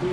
How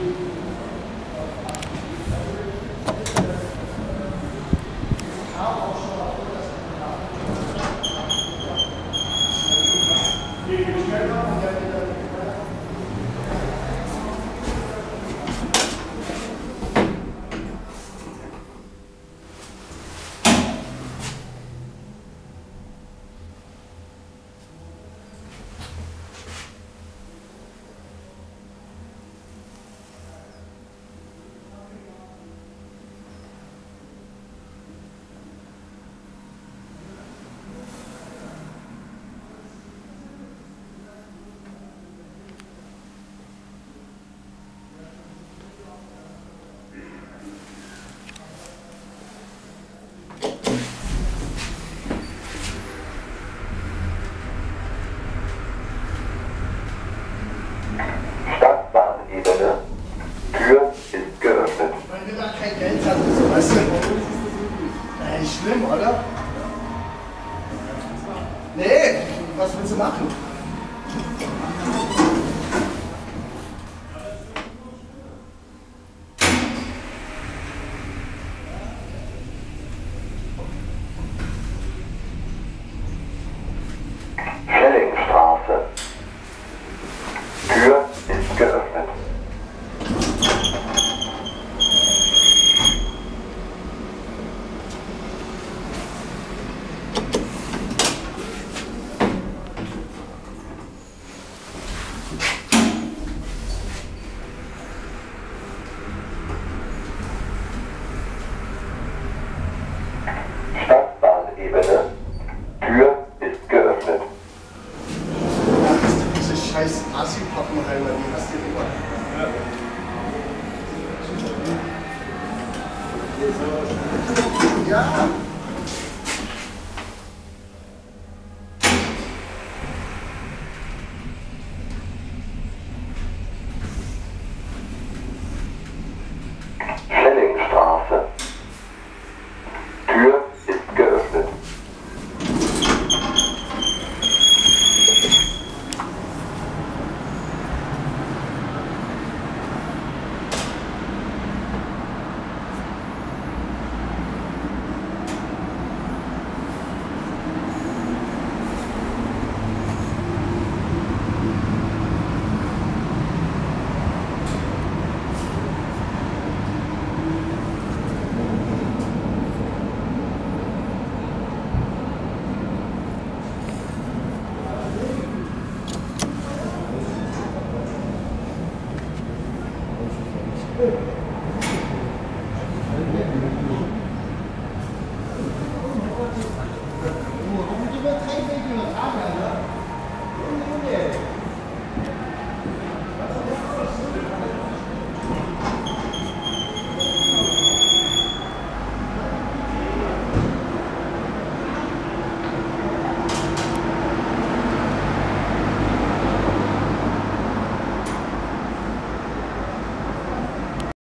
was willst du machen? 야! Thank